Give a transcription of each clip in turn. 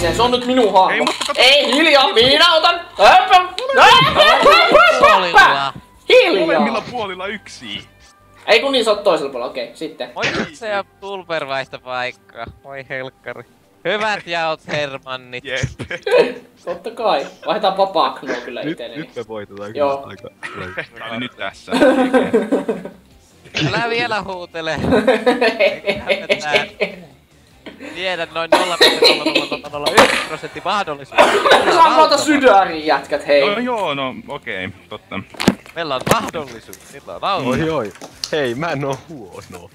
siihen, se on nyt minun hahmo. Ei, mutta kato- Ei, hiljaa, minä otan. Puolilla. Hiljaa. Molemmilla puolilla yksi. Ei kun niin, sä oot toisella puolella, okei, sitten. Oi se ja Tulper vaihto paikkaa. Oi helkkari. Hyvät jaot Hermannit. Jep. Totta kai. Vaihdetaan papaknoa kyllä Nyt, itselleen. nyt me voitetaan Joo. kyllä aika. Tää oli nyt tässä. Älä vielä huutele. Tiedän noin 0,0001 prosentti mahdollisuus. Sammata sydäriin jätkät, hei. No joo, no okei, okay, totta. Meillä on mahdollisuus. Sillä on auto. Oi oi. Hei, mä en oo huono.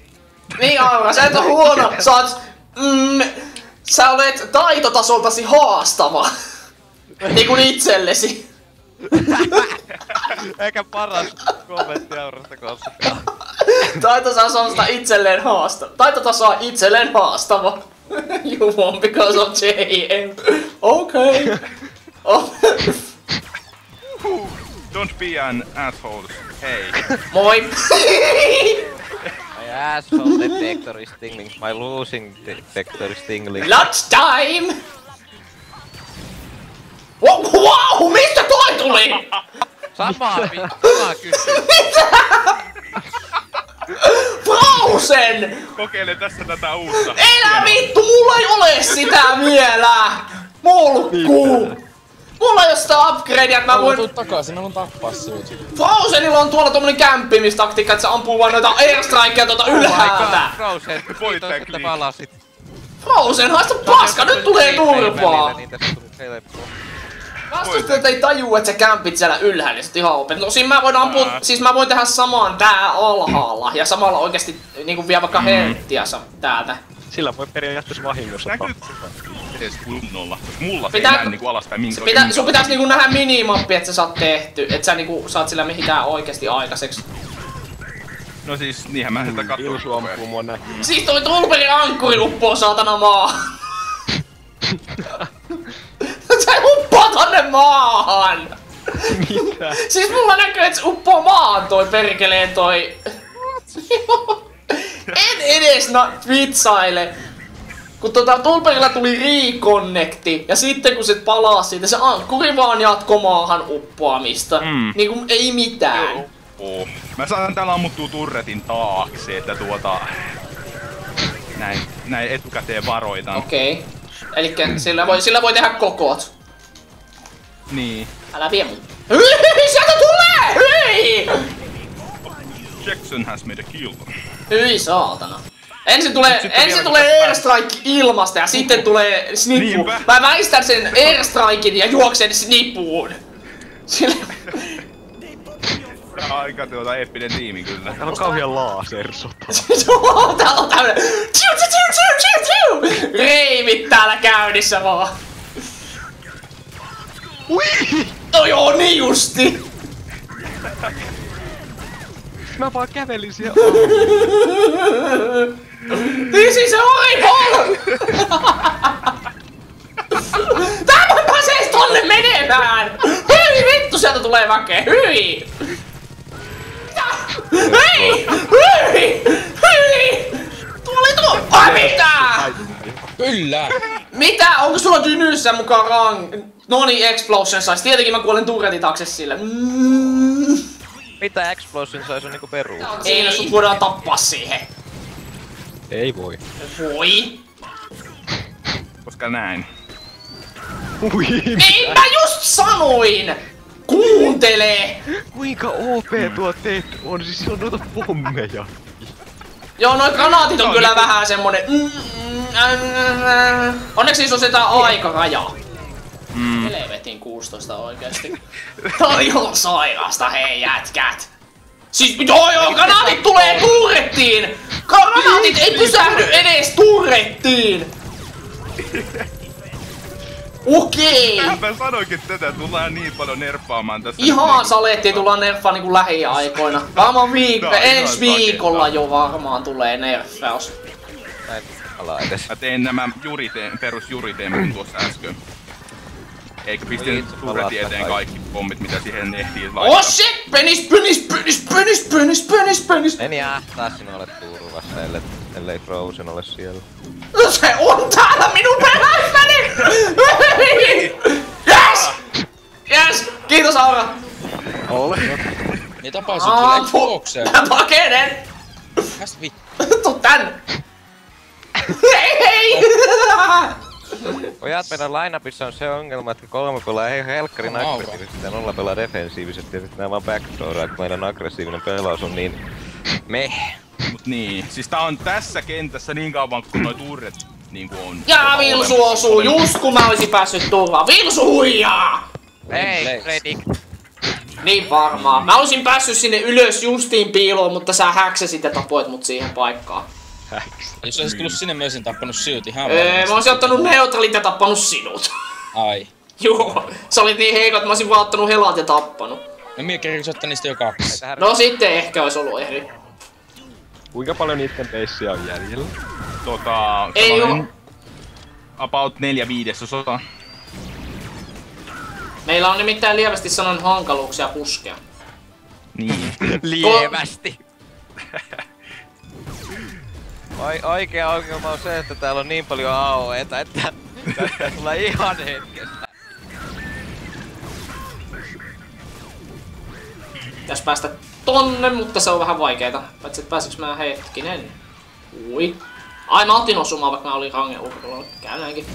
Niin Aura, sä et oo huono. Sä oot... Mm, sä olet taitotasoltasi haastava. Niin kuin itsellesi. Eikä paras kommentti Aurasta koskaan. Taitotasolta itselleen haastava. Taitotasoa itselleen haastava. You won because of JM. Okay. Oh. Don't be an asshole. Hei. Moi. My asshole detector is tingling. My losing detector is tingling. Lunch time! Wow, wow, mistä toi tuli? Samaa vi... Samaa Frozen! Kokeile tässä tätä uutta. Elä vittu, mulla ei ole sitä vielä! Mulkku! Mulla ei oo sitä upgradea, että mä voin... tuun takaisin, mä voin tappaa sut. Frozenilla on tuolla tommonen kämpimistaktiikka, että se ampuu vaan noita airstrikeja tuolta Oh my ylhäältä. Frozen. Point Kiitos, että palasit. Frozen, haista paska, nyt tulee turpaa! Niin tästä tuli helppoa. Vastustajat ei tajuu, että sä kämpit siellä ylhäällä, niin sit ihan opet. No siinä mä voin ampua, Ää. siis mä voin tehdä saman tää alhaalla ja samalla oikeesti niinku vielä vaikka helttiä sa- täältä. Sillä voi periaatteessa vahingossa Näkyy tappaa. edes kunnolla. Mulla se Pitää- ei näy niinku alaspäin minkä Pitä, sun pitäis niinku nähdä minimappi, että sä saat tehty, että sä niinku saat sillä mitään oikeesti aikaiseksi. No siis, niinhän mä sitä katson. Ilsu ampuu mua näkyy. Siis toi Tulperin ankkuri uppoo saatana maahan. se tonne maahan! Mitä? Siis mulla näkyy, että se uppoo maahan toi perkeleen toi... en edes na vitsaile. Kun tota Tulperilla tuli reconnecti, ja sitten kun se palasi siitä, se ankkuri vaan jatko maahan uppoamista. Mm. Niinku ei mitään. Oo. Mä saan täällä ammuttua turretin taakse, että tuota... Näin, näin etukäteen varoitan. Okei. Okay. Elikkä sillä voi, sillä voi tehdä kokot. Niin. Älä vie mun. Hyi, sieltä tulee! Hyi! Jackson has made a kill. Hyi saatana. Ensin tulee, Sitten ensin tulee airstrike ilmasta ja sitten tulee snippu. Niinpä. Mä väistän sen airstrikein ja juoksen snippuun. Sille... Tää on aika tuota eeppinen tiimi kyllä. Täällä on kauhean lasersota. Joo, täällä on tämmönen... Tiu, tiu, tiu, tiu, tiu, tiu. Reivit täällä käynnissä vaan. Ui! No joo, niin justi. Mä vaan kävelin siellä. This is horrible! Tää pääsee tonne menemään! Hyi vittu, sieltä tulee väkeä, hyi! Hyi! Hyi! Hyi! Tuli tuo! Ai mitä? Kyllä! Mitä? Onko sulla Dynyssä mukaan rang... Noni Explosion sais. Tietenkin mä kuolen turretin taakse sille. Mm. Mitä Explosion sais on niinku peruu? Ei, sut voidaan tappaa siihen. Ei voi. Voi. Koska näin. Ui! Niin mä just sanoin! Kuuntele! Kuinka OP tuo teet on? Siis se on noita pommeja. Joo, noi granaatit on kyllä vähän semmonen... mm. Onneksi siis on sitä aikaraja. Mm. Helvetin 16 oikeesti. Tää on ihan sairasta, hei jätkät. Siis joo joo, granaatit tulee turrettiin! Granaatit ei pysähdy edes turrettiin! Okei! Mä sanoinkin tätä, tullaan niin paljon nerfaamaan tässä. Ihan saletti tullaan nerfaa niinku lähiaikoina. Varmaan viik- Tää on ihan ensi viikolla jo varmaan tulee nerffaus. Ala edes. Mä teen nämä juriteen, perusjuriteemat tuossa äsken. Eikä pistin palataan eteen kaikki. kaikki pommit, mitä siihen ehtii laittaa. Oh shit! Penis, penis, penis, penis, penis, penis, penis! En jää taas sinulle turvassa, ellei ellei Frozen ole siellä. Se on täällä minun perässäni! Yes! Yes! Kiitos Aura! Ole. Niin tapasit kyllä, ei Ampu! juoksee. Mä pakenen! Tästä vittu. Tuu tänne! Hei! Pojat, meidän lineupissa on se ongelma, että kolme pelaa he helkkarin aggressiivisesti ja nolla pelaa defensiivisesti ja sitten nää vaan backdooraa, kun meidän aggressiivinen pelaus on niin meh. Mut niin, siis tää on tässä kentässä niin kauan kun noi turret niinku on. Ja Vilsu osuu just kun mä olisin päässyt turvaan. Vilsu huijaa! Ei. Predict. Niin varmaan. Mä olisin päässyt sinne ylös justiin piiloon, mutta sä häksäsit ja tapoit mut siihen paikkaan. Jos olisit tullut sinne, mä olisin tappanut syyt ihan Öö, varmasti. mä olisin ottanut neutralit ja tappanut sinut. Ai. Joo, sä olit niin heikot, mä olisin vaan ottanut helat ja tappanut. No minä kerkesin ottaa niistä jo kaksi. No sitten ehkä olisi ollut eri. Kuinka paljon niitten beissiä on jäljellä? Tota, Ei oo. About neljä viidesosota. Meillä on nimittäin lievästi sanon hankaluuksia puskea. Niin. lievästi. Oi, oikea ongelma on se, että täällä on niin paljon AOEta, että tästä tulee ihan hetkessä. Pitäis päästä tonne, mutta se on vähän vaikeeta. Paitsi et pääsiks mä hetkinen. Ui. Ai mä otin osumaan, vaikka mä olin rangen ulkopuolella. Käy näinkin.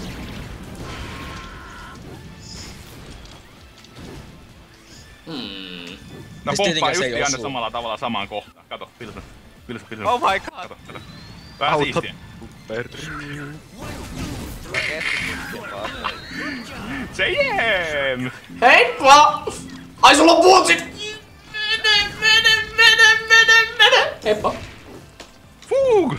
Hmm. No pomppaa just aina samalla tavalla samaan kohtaan. Kato, Pilsu. Pilsu, Pilsu. Oh my god. Kato, kato. Vähän Auta. siistiä. Per. Se jem! Heippa! Ai sulla on puutsit! Mene, mene, mene, mene, mene! Heippa. Fuug!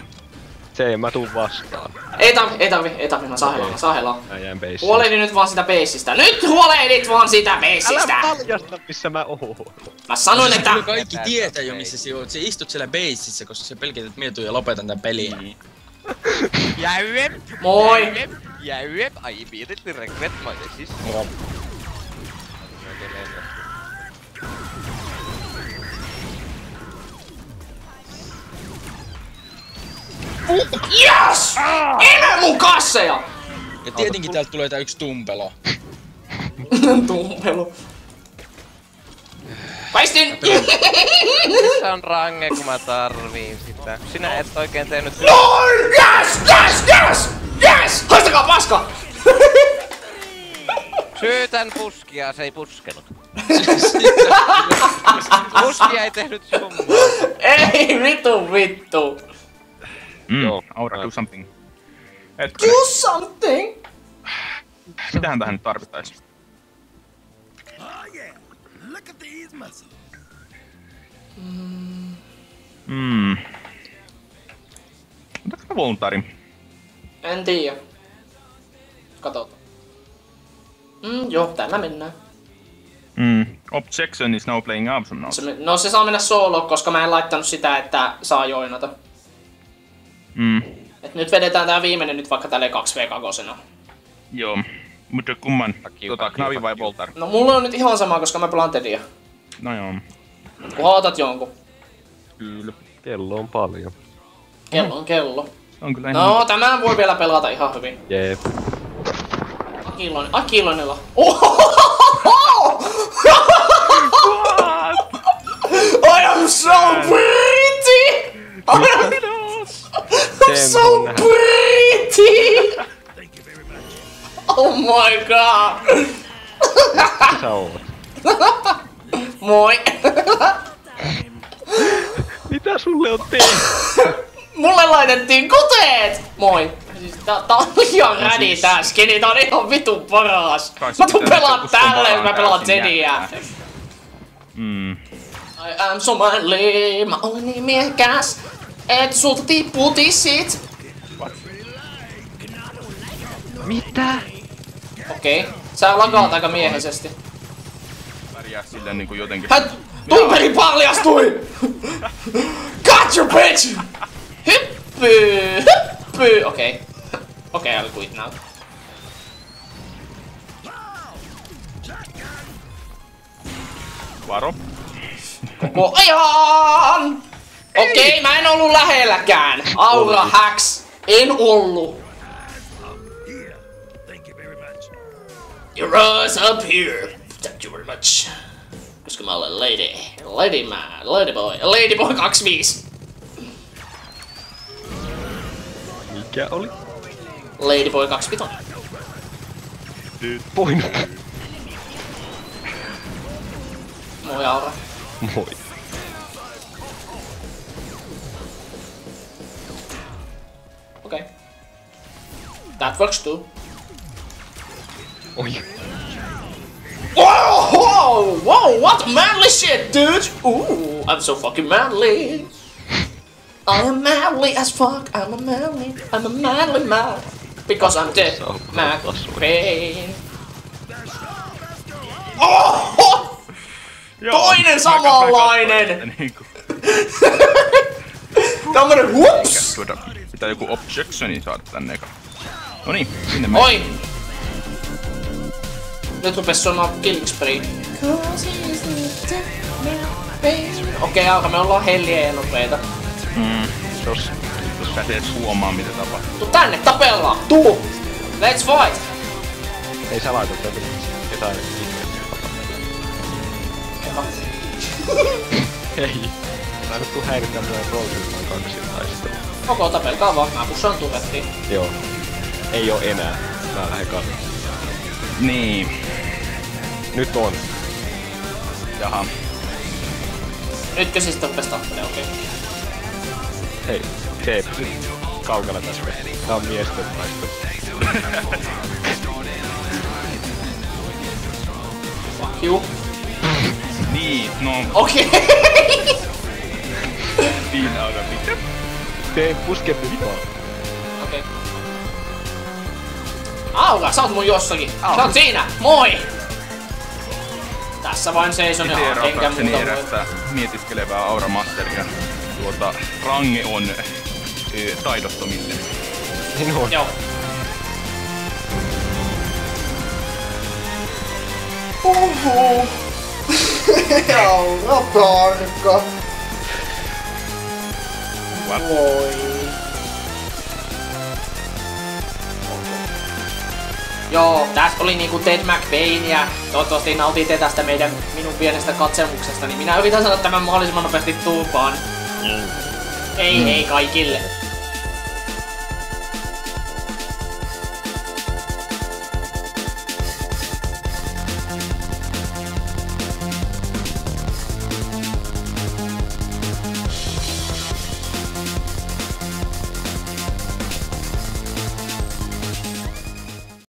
Se mä tuun vastaan. Ei tarvi, ei tarvi, ei tarvi, mä sahellaan, mä sahellaan. Mä jään beissiin. Huolehdi nyt vaan sitä beissistä. Nyt huolehdit vaan sitä Älä beissistä! paljasta missä mä oon. Mä sanoin, että... Kyllä kaikki tietää jo missä sä oot. Sä istut siellä beississä, koska sä pelkät, että mietin ja lopetan tän peliä. Niin. Jäyep! Moi! Jäyep! Jäyep! I immediately regret my decision. Moro. Yes! Enää mun kasseja! Ja tietenkin täältä tulee tää yksi tumpelo. Tumpelu. Paistin! Se on range, kun mä tarviin sitä. Sinä et oikein tehnyt. Noin! Yes! Yes! Yes! Yes! Haistakaa paska! Syytän puskia, se ei puskenut. Puskia ei tehnyt summaa. Ei vittu vittu! Mm. Joo. Aura, do something. Hetkinen, Do something! mitähän tähän nyt tarvittais? Mm. Otaks mä voluntaari? En tiedä. Katsotaan. Mm, joo, tällä mennään. Mm. Objection is no playing optional. Se, no se saa mennä solo, koska mä en laittanut sitä, että saa joinata. Et nyt vedetään tää viimeinen nyt vaikka tälleen 2v2. Joo. Mutta kumman? Tota, Knavi vai. Voltar? No mulla on nyt ihan sama, koska mä pelaan Tedia. No joo. Kun otat jonkun. Kyllä. Kello on paljon. Kello on kello. On kyllä ihan... No, tämän voi vielä pelata ihan hyvin. Jep. Akiloinen, Akilonella. I am so pretty! I am, I'm so voi nähdä. pretty! Oh my god! Moi! Mitä sulle on tehty? Mulle laitettiin kuteet! Moi! Siis tää, tää on ihan rädi tää skini, tää on ihan vitun paras! Mä tuun pelaa tälle, mä pelaan jättää. Mm. I am so manly, mä olen niin miehekäs, et sulta tippuu tissit. Mitä? Okei, sä lagaat aika miehisesti. Pärjää silleen niinku jotenkin. Hän tumperi paljastui! Got you bitch! Hyppy! Hyppy! Okei. Okei, I'll quit now. Varo. Koko ajan! Okei, okay, mä en ollut lähelläkään. Aura hacks. En ollut. Your eyes up here. Thank you very much. Koska mä olen lady. Lady man. Lady boy. Lady boy 25. Mikä oli? Lady boy 25. Voin. Moi Aura. Moi. That works too. Oh, Oi. Whoa, whoa, whoa, what manly shit, dude! Ooh, I'm so fucking manly. I am manly as fuck. I'm a manly. I'm a manly man. Because I'm dead. So, McRae. Oh! Joo, Toinen mä- mä samanlainen! katsoin, että Tämmönen whoops! tuoda, pitää joku objectioni saada tänne eka. No niin, sinne me. Oi! Nyt rupes soimaan Killing Spree. Okei, okay, me ollaan helliä ja nopeita. Mm, tos, tos sä teet huomaa mitä tapahtuu. Tuu tänne, tapellaan! Tuu! Let's fight! Ei sä laita tätä jotain. Ei. Mä en tuu häirittää mitään roolipelimaan kaksin taistelua. Ok, tapelkaa vaan. Mä pussaan turrettiin. Joo. Ei oo enää. Mä lähden kanssa. Niin, Nyt on. jaha. Nytkö siis rupes tappelee, okei. Okay. Hei, nyt kaukana tästä. Tää on miesten taistelu. Fuck you. Niin, no, Okei. Okay. siinä on mitä? Teep, puske vikaa. Aura, sä oot mun jossakin. Sä Aura. oot siinä. Moi! Tässä vain seison ja enkä muuta voi. erästä mietiskelevää Aura Masteria. Tuota, range on ö, taidottomille. Niin on. Joo. Uhu. Aura tarkka. What? Voi. Joo, tässä oli niinku Ted McBain ja toivottavasti nautitte tästä meidän minun pienestä katselmuksesta, niin minä yritän saada tämän mahdollisimman nopeasti tulpaan. Ei hei kaikille.